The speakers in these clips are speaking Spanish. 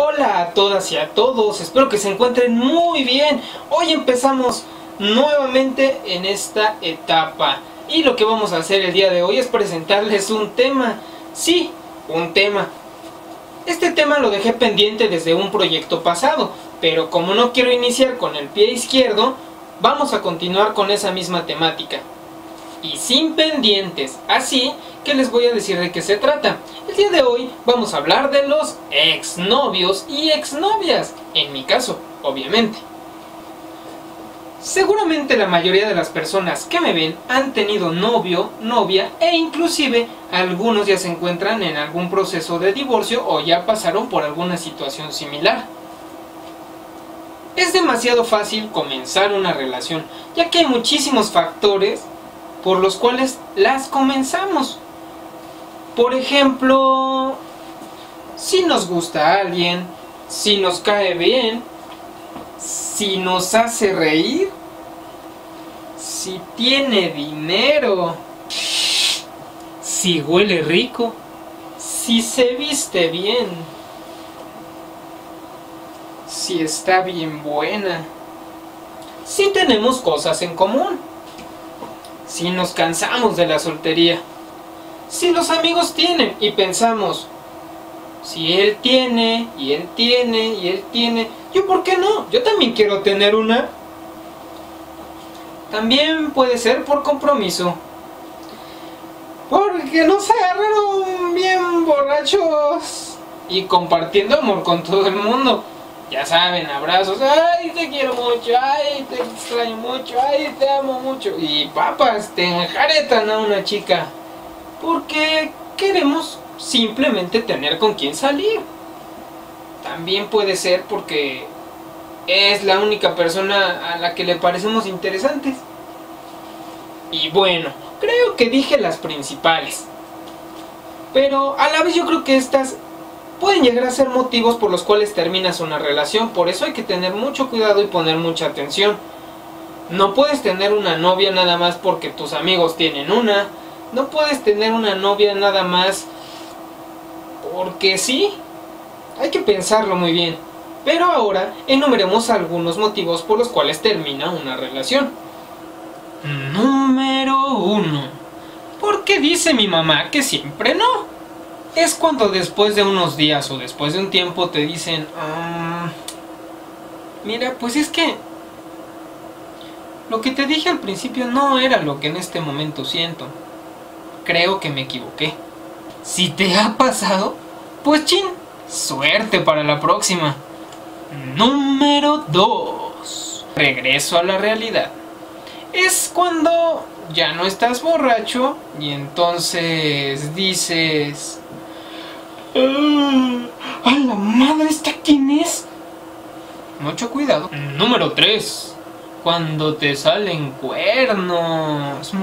Hola a todas y a todos, espero que se encuentren muy bien. Hoy empezamos nuevamente en esta etapa. Y lo que vamos a hacer el día de hoy es presentarles un tema. Sí, un tema. Este tema lo dejé pendiente desde un proyecto pasado, pero como no quiero iniciar con el pie izquierdo, vamos a continuar con esa misma temática. Y sin pendientes, así que les voy a decir de qué se trata. El día de hoy vamos a hablar de los exnovios y exnovias, en mi caso, obviamente. Seguramente la mayoría de las personas que me ven han tenido novio, novia e inclusive algunos ya se encuentran en algún proceso de divorcio o ya pasaron por alguna situación similar. Es demasiado fácil comenzar una relación, ya que hay muchísimos factores por los cuales las comenzamos. Por ejemplo, si nos gusta a alguien, si nos cae bien, si nos hace reír, si tiene dinero, si huele rico, si se viste bien, si está bien buena, si tenemos cosas en común, si nos cansamos de la soltería, si los amigos tienen y pensamos, si él tiene, y él tiene, y él tiene, yo por qué no, yo también quiero tener una. También puede ser por compromiso. Porque nos agarraron bien borrachos y compartiendo amor con todo el mundo. Ya saben, abrazos, ay, te quiero mucho, ay, te extraño mucho, ay, te amo mucho. Y papas, te enjaretan a una chica. Porque queremos simplemente tener con quién salir. También puede ser porque es la única persona a la que le parecemos interesantes. Y bueno, creo que dije las principales. Pero a la vez yo creo que estas pueden llegar a ser motivos por los cuales terminas una relación. Por eso hay que tener mucho cuidado y poner mucha atención. No puedes tener una novia nada más porque tus amigos tienen una. No puedes tener una novia nada más porque sí. Hay que pensarlo muy bien. Pero ahora enumeremos algunos motivos por los cuales termina una relación. Número 1. ¿Por qué dice mi mamá que siempre no? es cuando después de unos días o después de un tiempo te dicen, ah, mira, pues es que lo que te dije al principio no era lo que en este momento siento. Creo que me equivoqué. Si te ha pasado, pues chin, suerte para la próxima. Número 2. Regreso a la realidad. Es cuando ya no estás borracho y entonces dices, ¡A la madre! ¿Esta quién es? Mucho cuidado. Número 3. Cuando te salen cuernos.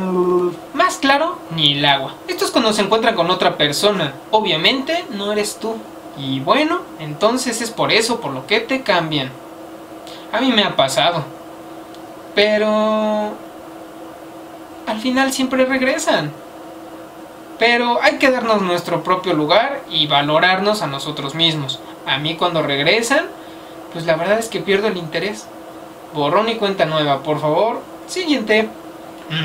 Más claro, ni el agua. Esto es cuando se encuentra con otra persona. Obviamente no eres tú. Y bueno, entonces es por eso por lo que te cambian. A mí me ha pasado. Pero... Al final siempre regresan. Pero hay que darnos nuestro propio lugar y valorarnos a nosotros mismos. A mí cuando regresan, pues la verdad es que pierdo el interés. Borrón y cuenta nueva, por favor. Siguiente.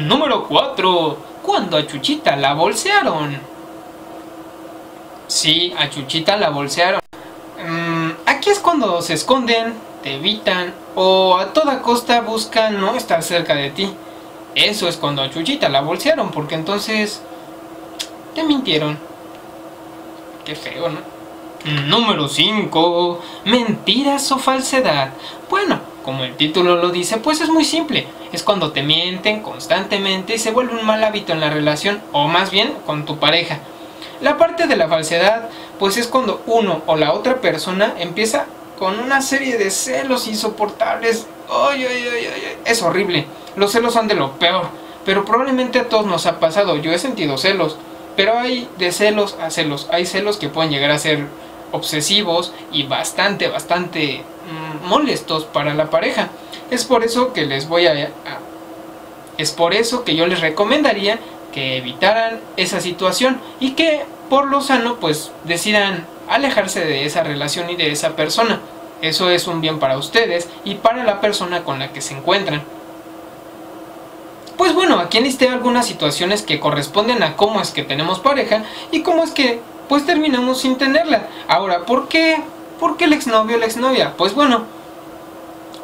Número 4. Cuando a Chuchita la bolsearon. Sí, a Chuchita la bolsearon. Mm, aquí es cuando se esconden, te evitan o a toda costa buscan no estar cerca de ti. Eso es cuando a Chuchita la bolsearon, porque entonces te mintieron. Qué feo, ¿no? Número 5. Mentiras o falsedad. Bueno, como el título lo dice, pues es muy simple. Es cuando te mienten constantemente y se vuelve un mal hábito en la relación, o más bien con tu pareja. La parte de la falsedad, pues es cuando uno o la otra persona empieza con una serie de celos insoportables. Ay, ay, ay, ay, es horrible. Los celos son de lo peor. Pero probablemente a todos nos ha pasado. Yo he sentido celos. Pero hay de celos a celos. Hay celos que pueden llegar a ser obsesivos y bastante, bastante mm, molestos para la pareja. Es por eso que les voy a, es por eso que yo les recomendaría que evitaran esa situación y que por lo sano, pues decidan alejarse de esa relación y de esa persona. Eso es un bien para ustedes y para la persona con la que se encuentran. Pues bueno, aquí enlisté algunas situaciones que corresponden a cómo es que tenemos pareja y cómo es que pues terminamos sin tenerla. Ahora, ¿por qué? ¿Por qué el exnovio o la exnovia? Pues bueno,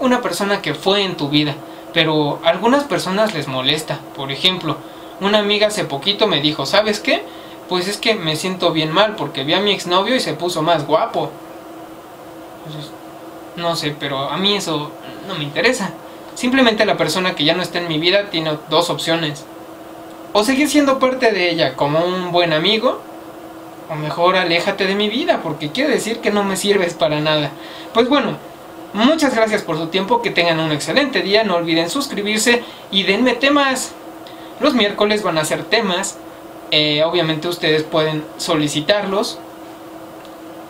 una persona que fue en tu vida, pero a algunas personas les molesta. Por ejemplo, una amiga hace poquito me dijo, ¿sabes qué? Pues es que me siento bien mal porque vi a mi exnovio y se puso más guapo. no sé, pero a mí eso no me interesa. Simplemente la persona que ya no está en mi vida tiene dos opciones. O seguir siendo parte de ella como un buen amigo, o mejor aléjate de mi vida, porque quiere decir que no me sirves para nada. Pues bueno, muchas gracias por su tiempo, que tengan un excelente día, no olviden suscribirse y denme temas. Los miércoles van a ser temas, eh, obviamente ustedes pueden solicitarlos.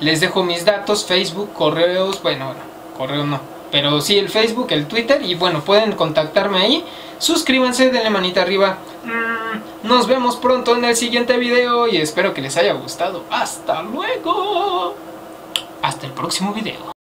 Les dejo mis datos, Facebook, correos, bueno, bueno, correo no, pero sí el Facebook, el Twitter y bueno, pueden contactarme ahí. Suscríbanse, denle manita arriba. Mm, nos vemos pronto en el siguiente video y espero que les haya gustado. Hasta luego. Hasta el próximo video.